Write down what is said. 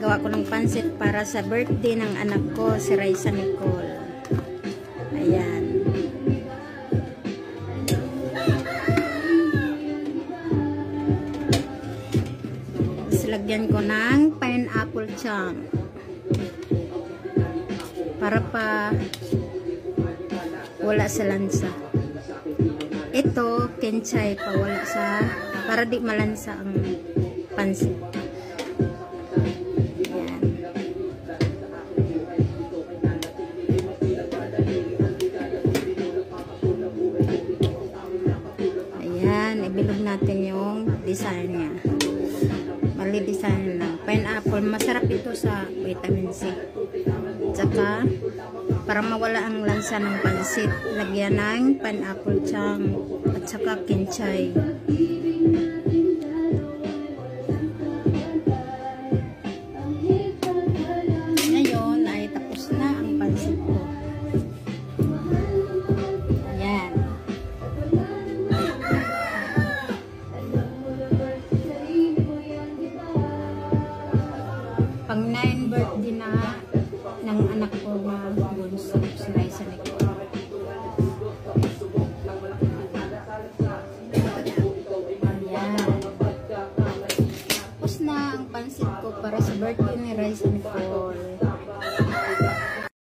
gawa ko ng pansit para sa birthday ng anak ko, si Raisa Nicole. Ayan. Tapos lagyan ko ng pineapple chunk. Para pa wala sa lansa. Ito, kenchay pa wala sa para di malansa ang pansit. Ayan, ibilog natin yung design niya. Mali design lang. Pineapple, masarap ito sa vitamin C. Tsaka, para mawala ang lansa ng pansit, lagyan ng pineapple chunk at saka kinchay. 9 birthday na ng anak ko na bunso si Liza Nicole. Ayan. Tapos na ang pansit ko para sa birthday ni Rice Liza Nicole.